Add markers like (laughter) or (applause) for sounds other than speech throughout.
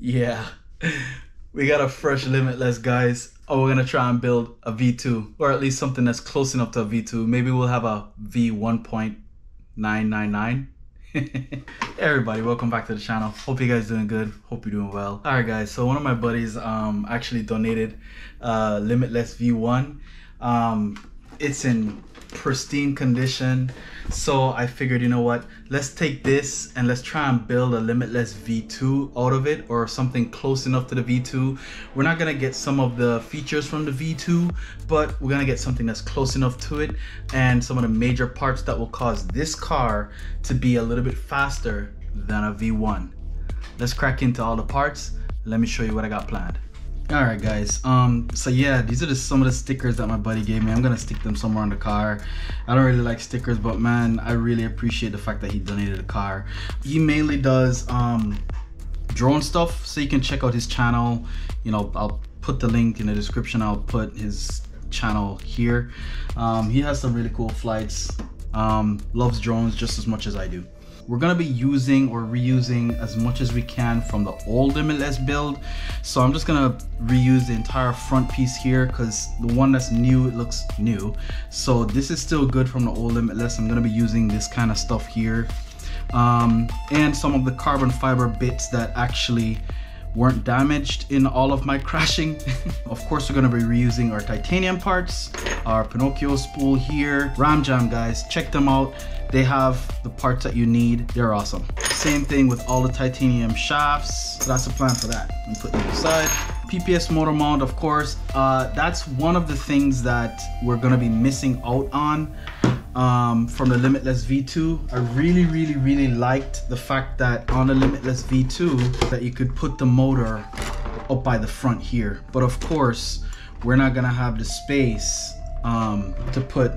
Yeah, we got a fresh Limitless, guys. Oh, we're gonna try and build a V2, or at least something that's close enough to a V2. Maybe we'll have a V1.999. hey (laughs) everybody, welcome back to the channel. Hope you guys doing good. Hope you're doing well. All right, guys. So one of my buddies um actually donated uh Limitless V1. Um, it's in pristine condition. So i figured you know what? Let's take this and let's try and build a limitless v2 out of it or something close enough to the v2 we're not gonna get some of the features from the v2 but we're gonna get something that's close enough to it and some of the major parts that will cause this car to be a little bit faster than a v1 let's crack into all the parts. Let me show you what i got planned all right guys um so yeah these are just some of the stickers that my buddy gave me. I'm gonna stick them somewhere on the car. I don't really like stickers but man i really appreciate the fact that he donated a car. He mainly does um drone stuff so you can check out his channel. You know i'll put the link in the description. I'll put his channel here. Um he has some really cool flights. Um loves drones just as much as i do we're gonna be using or reusing as much as we can from the old MLS build. So I'm just gonna reuse the entire front piece here because the one that's new, it looks new. So this is still good from the old MLS. I'm gonna be using this kind of stuff here. Um, and some of the carbon fiber bits that actually weren't damaged in all of my (laughs) crashing. of course, we're gonna be reusing our titanium parts, our Pinocchio spool here. Ram Jam guys, check them out. They have the parts that you need. They're awesome. Same thing with all the titanium shafts. So that's the plan for that. I'm putting it aside. PPS motor mount, of course. Uh, that's one of the things that we're gonna be missing out on um, from the Limitless V2. I really, really, really liked the fact that on the Limitless V2 that you could put the motor up by the front here. But of course, we're not gonna have the space um, to put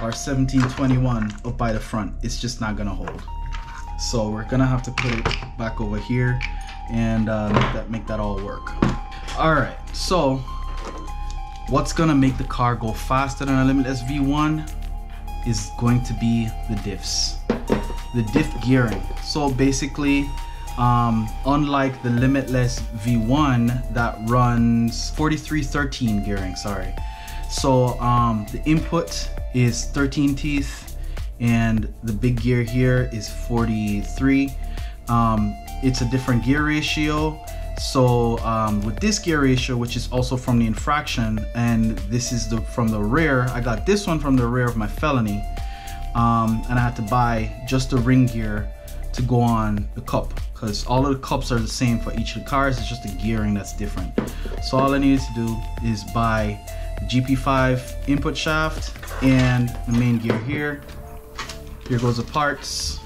our 1721 up by the front. It's just not gonna hold. So we're gonna have to put it back over here and uh, make, that, make that all work. All right, so what's gonna make the car go faster than a Limitless V1 is going to be the diffs. The diff gearing. So basically, um, unlike the Limitless V1 that runs 4313 gearing, sorry. So um, the input is 13 teeth and the big gear here is 43 um, it's a different gear ratio. So um, with this gear ratio which is also from the infraction and this is the from the rear I got this one from the rear of my felony um, and I had to buy just the ring gear to go on the cup because all of the cups are the same for each of the cars it's just the gearing that's different. So all I needed to do is buy GP5 input shaft and the main gear here. Here goes the parts.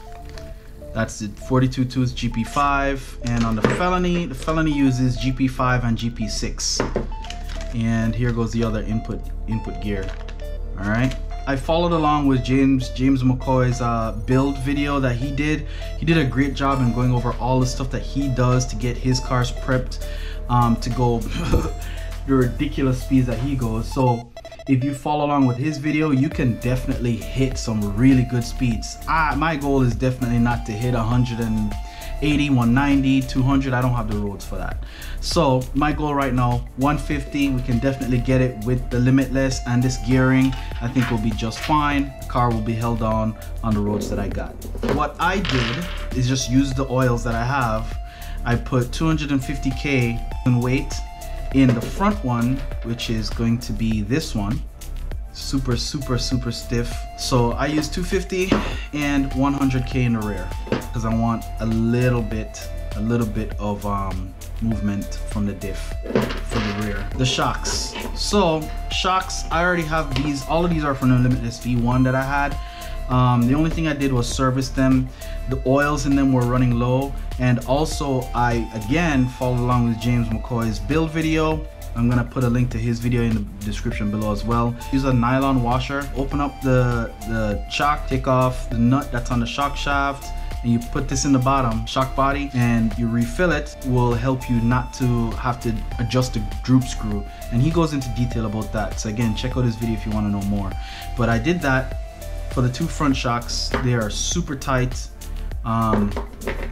That's the 42 tooth GP5 and on the Felony, the Felony uses GP5 and GP6. And here goes the other input input gear. All right. I followed along with James James McCoy's uh, build video that he did. He did a great job in going over all the stuff that he does to get his cars prepped um, to go (laughs) the ridiculous speeds that he goes. So if you follow along with his video, you can definitely hit some really good speeds. I, my goal is definitely not to hit 180, 190, 200. I don't have the roads for that. So my goal right now, 150. We can definitely get it with the limitless and this gearing. I think will be just fine. The car will be held on on the roads that I got. What I did is just use the oils that I have. I put 250K in weight in the front one, which is going to be this one, super, super, super stiff. So I use 250 and 100K in the rear because I want a little bit, a little bit of um, movement from the diff for the rear. The shocks. So shocks, I already have these. All of these are from the Limitless V1 that I had. Um, the only thing I did was service them. The oils in them were running low. And also I, again, followed along with James McCoy's build video. I'm gonna put a link to his video in the description below as well. Use a nylon washer, open up the, the shock, take off the nut that's on the shock shaft, and you put this in the bottom shock body and you refill it will help you not to have to adjust the droop screw and he goes into detail about that so again check out his video if you want to know more but I did that for the two front shocks. They are super tight. Um,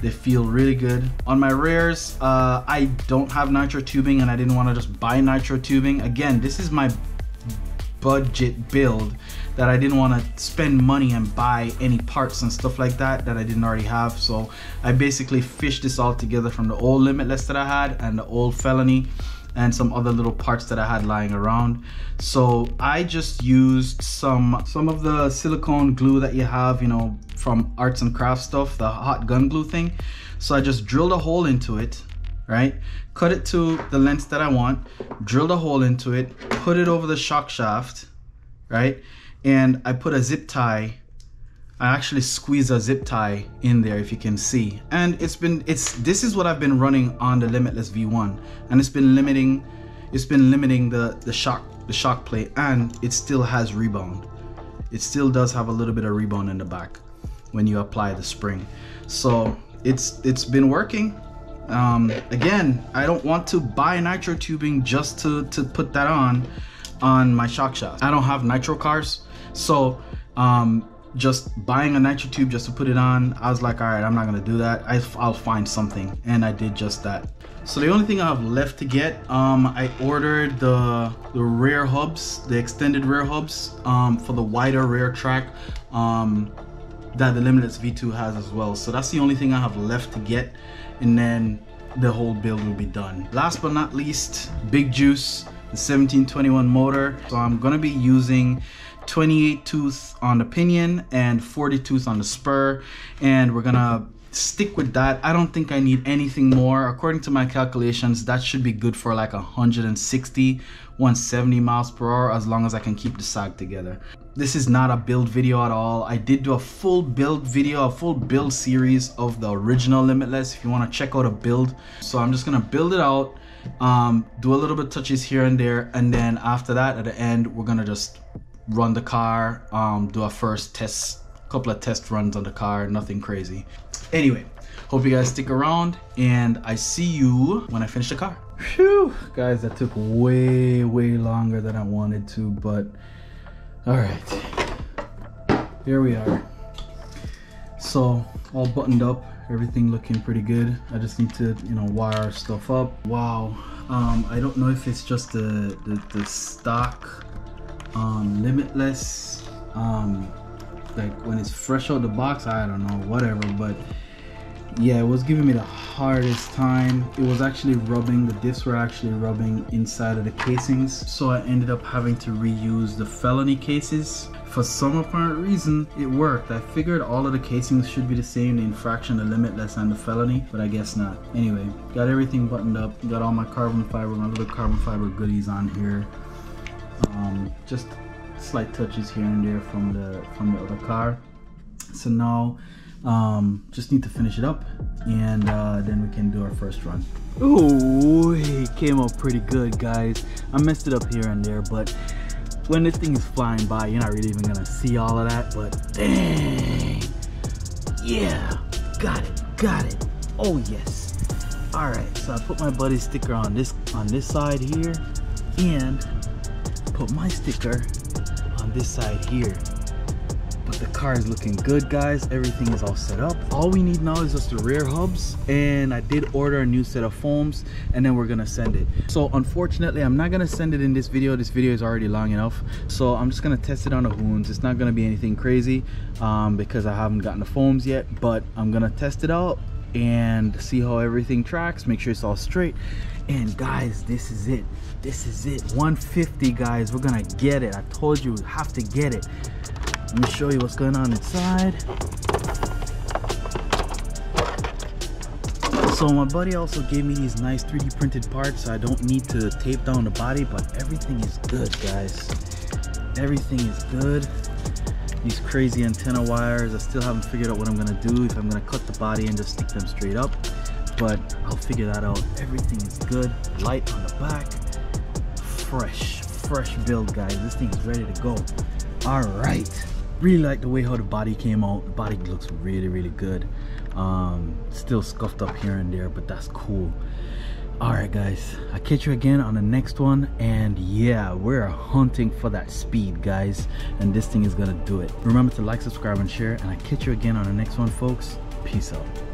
They feel really good. On my rears, uh, I don't have nitro tubing and I didn't want to just buy nitro tubing. Again, this is my budget build that I didn't want to spend money and buy any parts and stuff like that that I didn't already have. So I basically fished this all together from the old Limitless that I had and the old Felony and some other little parts that I had lying around. So I just used some some of the silicone glue that you have, you know, from arts and crafts stuff, the hot gun glue thing. So I just drilled a hole into it, right? Cut it to the length that I want, drilled a hole into it, put it over the shock shaft, right? And I put a zip tie I actually squeeze a zip tie in there if you can see and it's been it's this is what I've been running on the limitless v1 and it's been limiting it's been limiting the the shock the shock plate and it still has rebound it still does have a little bit of rebound in the back when you apply the spring. So it's it's been working. Um, again I don't want to buy nitro tubing just to to put that on on my shock shaft I don't have nitro cars so um, just buying a nitro tube just to put it on i was like all right i'm not gonna do that. I, i'll find something. And i did just that. So the only thing i have left to get um i ordered the the rear hubs the extended rear hubs um for the wider rear track. Um that the limitless v2 has as well. So that's the only thing i have left to get and then the whole build will be done. Last but not least big juice the 1721 motor. So i'm gonna be using 28 tooth on the pinion and 40 tooth on the spur and we're gonna stick with that. I don't think i need anything more. According to my calculations that should be good for like 160 170 miles per hour as long as i can keep the sag together this is not a build video at all i did do a full build video a full build series of the original limitless if you want to check out a build so i'm just gonna build it out um, do a little bit touches here and there and then after that at the end we're gonna just run the car, um, do a first test, couple of test runs on the car, nothing crazy. Anyway, hope you guys stick around and I see you when I finish the car. Phew, guys, that took way, way longer than I wanted to, but all right, here we are. So all buttoned up, everything looking pretty good. I just need to, you know, wire stuff up. Wow. Um, I don't know if it's just the, the, the stock um, limitless um, like when it's fresh out the box i don't know whatever but yeah it was giving me the hardest time. It was actually rubbing the diffs were actually rubbing inside of the casings. So i ended up having to reuse the felony cases. For some apparent reason it worked. I figured all of the casings should be the same the infraction the limitless and the felony but i guess not. Anyway got everything buttoned up got all my carbon fiber my little carbon fiber goodies on here. Um, just slight touches here and there from the from the other car. So now um, just need to finish it up and uh, then we can do our first run. Ooh, it came out pretty good guys. I messed it up here and there but when this thing is flying by you're not really even gonna see all of that but dang. Yeah got it got it. Oh yes. All right so I put my buddy sticker on this on this side here and put my sticker on this side here car is looking good guys. Everything is all set up. All we need now is just the rear hubs and i did order a new set of foams and then we're gonna send it. So unfortunately i'm not gonna send it in this video. This video is already long enough. So i'm just gonna test it on the hoons it's not gonna be anything crazy um, because i haven't gotten the foams yet but i'm gonna test it out and see how everything tracks make sure it's all straight. And guys this is it. This is it. 150 guys. We're gonna get it. I told you we have to get it let me show you what's going on inside. So my buddy also gave me these nice 3d printed parts so i don't need to tape down the body but everything is good guys. Everything is good. These crazy antenna wires i still haven't figured out what i'm gonna do if i'm gonna cut the body and just stick them straight up but i'll figure that out. Everything is good. Light on the back. Fresh fresh build guys. This thing is ready to go. All right really like the way how the body came out. The body looks really really good. Um still scuffed up here and there but that's cool. All right guys. I'll catch you again on the next one. And yeah we're hunting for that speed guys. And this thing is gonna do it. Remember to like subscribe and share. And i'll catch you again on the next one folks. Peace out